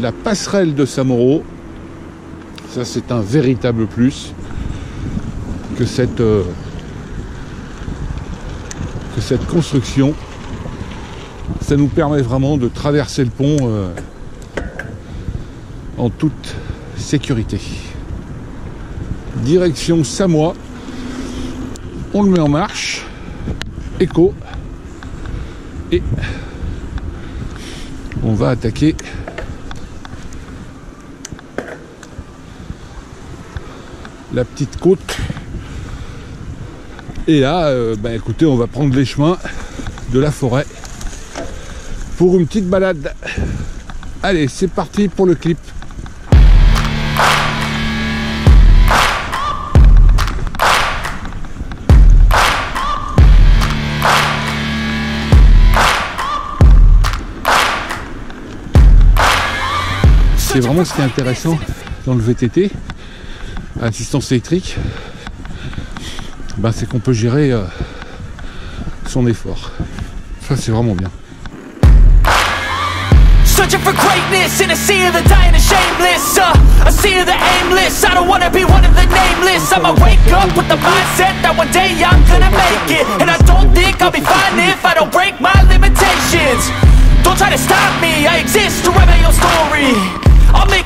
la passerelle de Samoro. Ça, c'est un véritable plus que cette, euh, que cette construction. Ça nous permet vraiment de traverser le pont euh, en toute sécurité. Direction Samoa. On le met en marche. Écho. Et on va attaquer petite côte. Et là, euh, bah, écoutez, on va prendre les chemins de la forêt pour une petite balade. Allez, c'est parti pour le clip. C'est vraiment ce qui est intéressant dans le VTT, assistance électrique, ben, c'est qu'on peut gérer euh, son effort. Ça c'est vraiment bien. Searching for greatness in a sea of the dying and shameless uh, A sea of the aimless, I don't wanna be one of the nameless. I'ma wake up with the mindset that one day I'm gonna make it. And I don't think I'll be fine if I don't break my limitations. Don't try to stop me, I exist to write my own story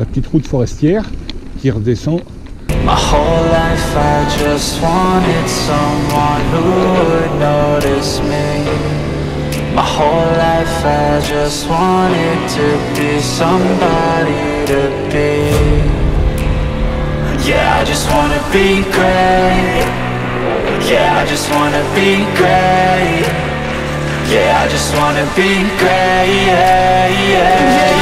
la petite route forestière qui redescend. My whole life I just wanted someone who would notice me. My whole life I just wanted to be somebody to be. Yeah, I just wanna be great. Yeah, I just wanna be great. Yeah, I just wanna be great. Yeah, yeah, yeah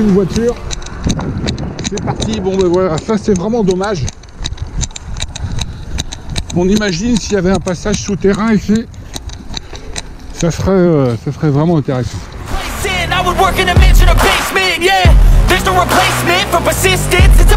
Aucune voiture. C'est parti. Bon ben voilà, ça c'est vraiment dommage. On imagine s'il y avait un passage souterrain ici, ça serait, euh, ça serait vraiment intéressant. It's a